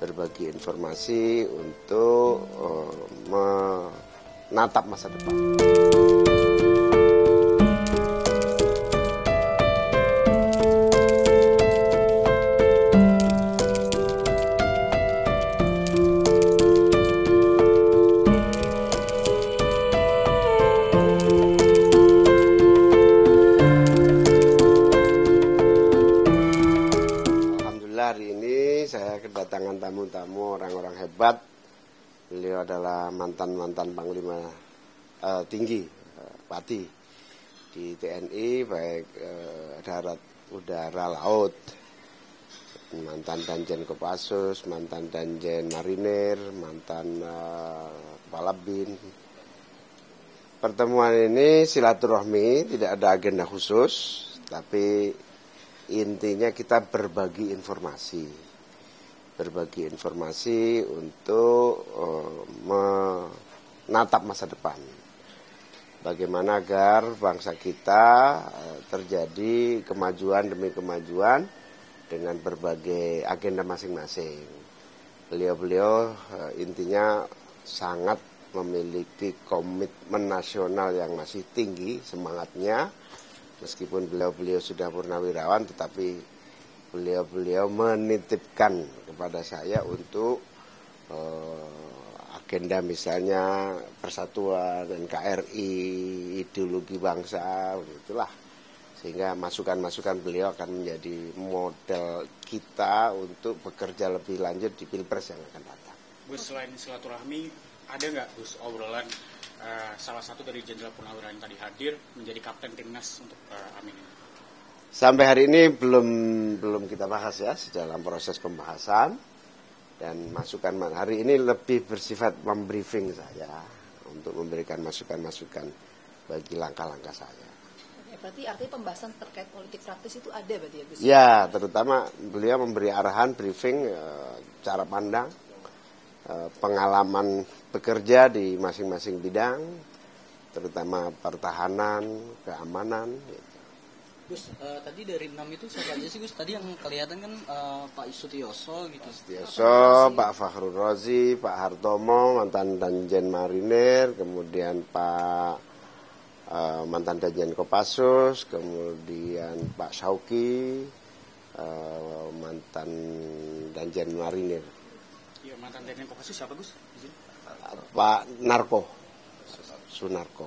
berbagi informasi untuk uh, menatap masa depan. Kedatangan tamu-tamu orang-orang hebat. Beliau adalah mantan-mantan Panglima uh, tinggi, uh, Pati di TNI, baik uh, darat, udara, laut. Mantan Danjen Kopassus, mantan Danjen Marinir, mantan uh, BIN. Pertemuan ini silaturahmi, tidak ada agenda khusus, tapi intinya kita berbagi informasi berbagi informasi untuk uh, menatap masa depan. Bagaimana agar bangsa kita uh, terjadi kemajuan demi kemajuan dengan berbagai agenda masing-masing. Beliau-beliau uh, intinya sangat memiliki komitmen nasional yang masih tinggi semangatnya. Meskipun beliau-beliau sudah purnawirawan tetapi beliau-beliau menitipkan kepada saya untuk uh, agenda misalnya persatuan NKRI, ideologi bangsa, itulah sehingga masukan-masukan beliau akan menjadi model kita untuk bekerja lebih lanjut di pilpres yang akan datang. Gus selain silaturahmi ada nggak Gus obrolan uh, salah satu dari Jenderal Purnawirawan tadi hadir menjadi kapten timnas untuk uh, Amin ini? Sampai hari ini belum belum kita bahas ya dalam proses pembahasan dan masukan hari ini lebih bersifat membriefing saya untuk memberikan masukan-masukan bagi langkah-langkah saya. berarti artinya pembahasan terkait politik praktis itu ada berarti ya Gus? Ya, terutama beliau memberi arahan briefing uh, cara pandang pengalaman bekerja di masing-masing bidang, terutama pertahanan, keamanan. Gus, uh, tadi dari enam itu siapa aja sih Gus? Tadi yang kelihatan kan uh, Pak Isutioso gitu. Isutioso, Pak Fakhrul Rozi, Pak Hartomo, mantan Danjen Marinir, kemudian Pak uh, mantan Danjen Kopassus, kemudian Pak Sauki, uh, mantan Danjen Marinir. Iya, mantan Danjen Kopassus siapa Gus? Pak Narko, Sunarko.